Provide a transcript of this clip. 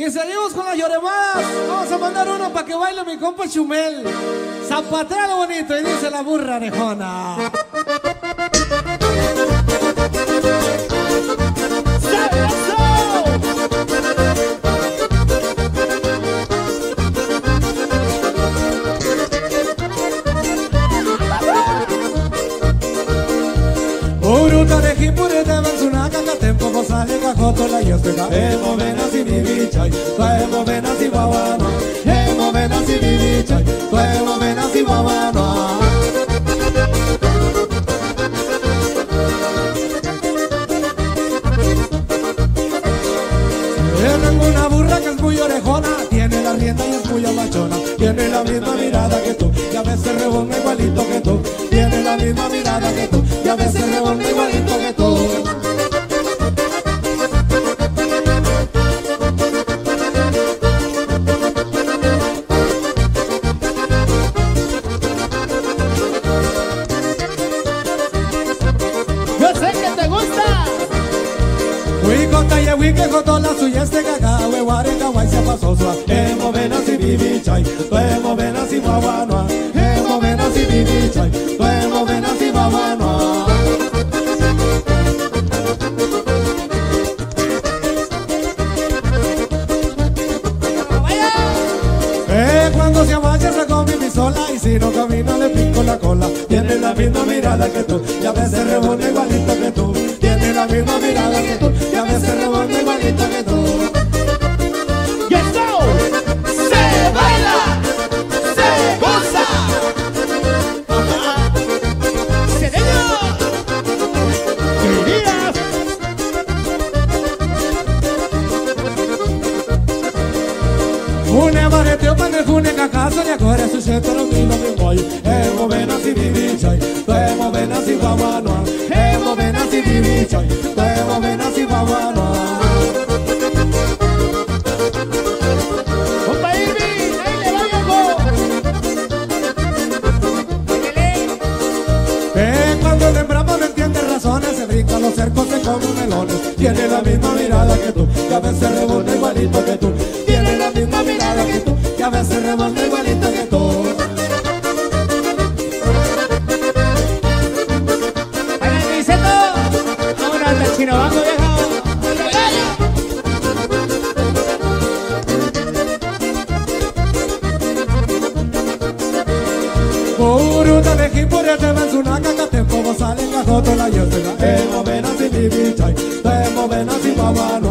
Y seguimos con las lloremadas. Vamos a mandar uno para que baile mi compa Chumel. Zapatea lo bonito y dice la burra orejona. De Manzunaka, Tuemo, Venas y Babano. Tengo una burra que es muy orejona, tiene la rienda y es muy amachona, tiene la misma mirada que tú, y a veces rebona igualito que tú, tiene la misma mirada que tú, Wiko taye wike koto la suya este gaga we ware kawai se pasó sua Emo vena si bibi chai Tuemo vena si wawanwa Emo vena si bibi chai si wawanwa Eh, cuando se amacha se come mi sola y si no camina le pico la cola. Tiene la misma mirada que tú y a veces rebota igualito que tú. Tiene la misma mirada que tú Une mareteo pane fune kakaso ni akore su shetero mino mi moyo. Emo vena si vivi vena si wawanwa. Emo vena si vivi chai, tuemo vena si wawanwa. Compa Irving, ahí le va viejo. Eh, cuando temprano no entiende razones, se brinca los cercos, se come melones. Tiene la misma mirada que tú, y a veces rebota igualito que tú. Que y a veces rebota igualito que tú. El Niceto. Hasta el chino banco, viejo. Uruta de Jipure te ven su naca, catempo, gozale, cajoto, la yosega. Emo vena si vivichai, emo vena si babanua. Emo